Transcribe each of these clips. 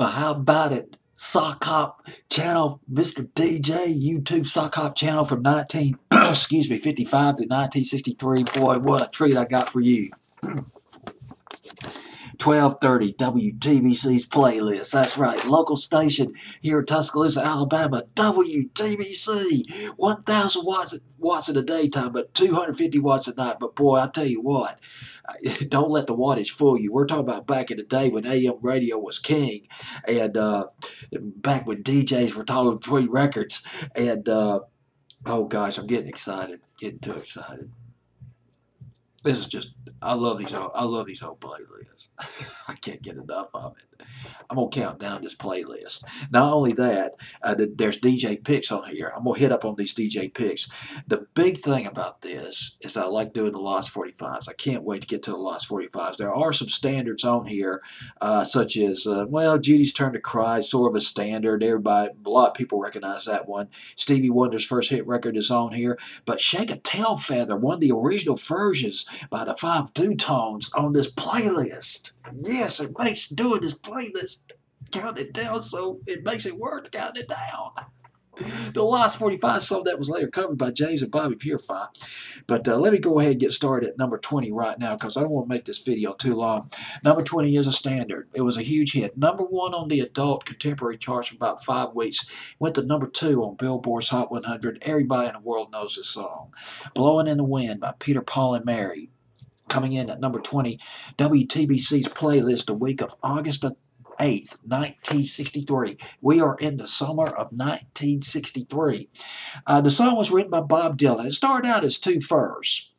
Well, how about it? Sock Hop channel, Mr. DJ, YouTube Sock Hop channel from 19, excuse me, 55 to 1963. Boy, what a treat I got for you. 1230 WTBC's playlist. That's right. Local station here in Tuscaloosa, Alabama. WTBC. 1,000 watts, watts in the daytime, but 250 watts at night. But boy, I tell you what, don't let the wattage fool you. We're talking about back in the day when AM radio was king, and uh, back when DJs were talking between records. And uh, oh gosh, I'm getting excited, getting too excited. This is just I love these old, I love these old playlists. I can't get enough of it. I'm gonna count down this playlist. Not only that, uh, there's DJ picks on here. I'm gonna hit up on these DJ picks. The big thing about this is I like doing the Lost 45s. I can't wait to get to the Lost 45s. There are some standards on here, uh, such as uh, well, Judy's Turn to Cry, sort of a standard. Everybody, a lot of people recognize that one. Stevie Wonder's first hit record is on here, but Shake a Tail Feather, one of the original versions by the Five Du-Tones on this playlist. Yes, it makes doing this playlist count it down so it makes it worth counting it down. The Lost 45 song that was later covered by James and Bobby Purify. But uh, let me go ahead and get started at number 20 right now because I don't want to make this video too long. Number 20 is a standard. It was a huge hit. Number one on the adult contemporary charts for about five weeks. Went to number two on Billboard's Hot 100. Everybody in the world knows this song. Blowing in the Wind by Peter, Paul, and Mary. Coming in at number 20, WTBC's playlist the week of August 8th, 1963. We are in the summer of 1963. Uh, the song was written by Bob Dylan. It started out as two firsts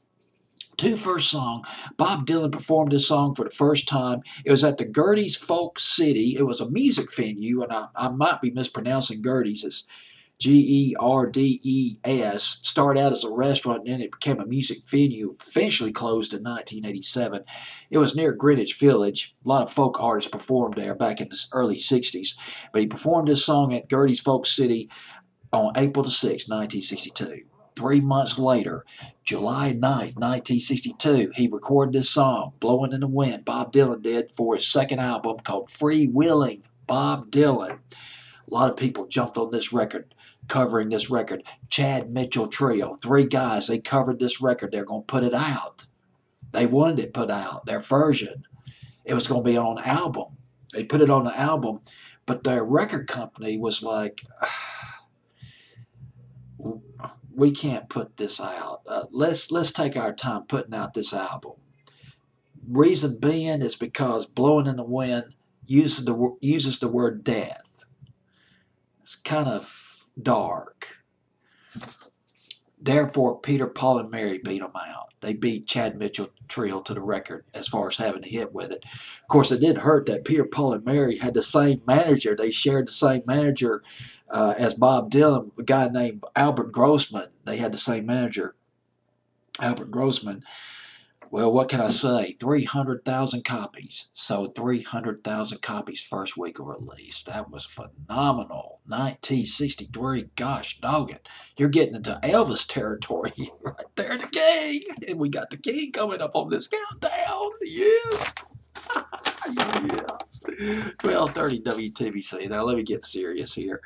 two first song. Bob Dylan performed this song for the first time. It was at the Gertie's Folk City. It was a music venue, and I, I might be mispronouncing Gertie's. It's G E R D E S, started out as a restaurant and then it became a music venue, eventually closed in 1987. It was near Greenwich Village. A lot of folk artists performed there back in the early 60s. But he performed this song at Gerde's Folk City on April the 6th, 1962. Three months later, July 9th, 1962, he recorded this song, Blowing in the Wind, Bob Dylan did, for his second album called Freewheeling Bob Dylan. A lot of people jumped on this record covering this record. Chad Mitchell Trio, three guys, they covered this record. They're going to put it out. They wanted it put out, their version. It was going to be on an album. They put it on the album, but their record company was like, we can't put this out. Uh, let's let's take our time putting out this album. Reason being is because Blowing in the Wind uses the uses the word death. It's kind of dark. Therefore, Peter, Paul, and Mary beat them out. They beat Chad Mitchell Trio to the record as far as having a hit with it. Of course, it didn't hurt that Peter, Paul, and Mary had the same manager. They shared the same manager uh, as Bob Dylan, a guy named Albert Grossman. They had the same manager, Albert Grossman. Well, what can I say? 300,000 copies. So 300,000 copies first week of release. That was phenomenal. 1963. Gosh, dog it. You're getting into Elvis territory right there, the king. And we got the king coming up on this countdown. Yes. yeah. 1230 WTBC. Now, let me get serious here.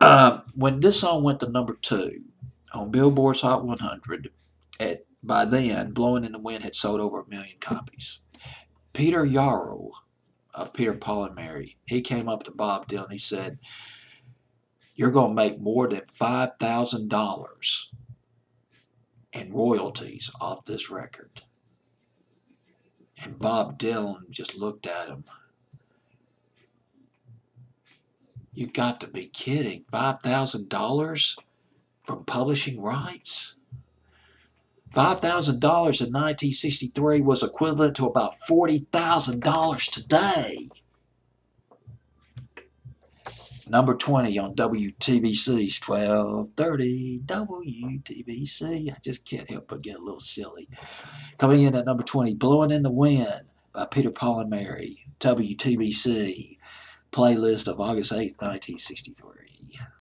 Uh, when this song went to number two on Billboard's Hot 100 at by then, Blowing in the Wind had sold over a million copies. Peter Yarrow of Peter, Paul, and Mary, he came up to Bob Dylan. He said, You're going to make more than $5,000 in royalties off this record. And Bob Dylan just looked at him. You got to be kidding. $5,000 from publishing rights? $5,000 in 1963 was equivalent to about $40,000 today. Number 20 on WTBC's 1230 WTBC. I just can't help but get a little silly. Coming in at number 20, Blowing in the Wind by Peter, Paul, and Mary. WTBC. Playlist of August 8th, 1963.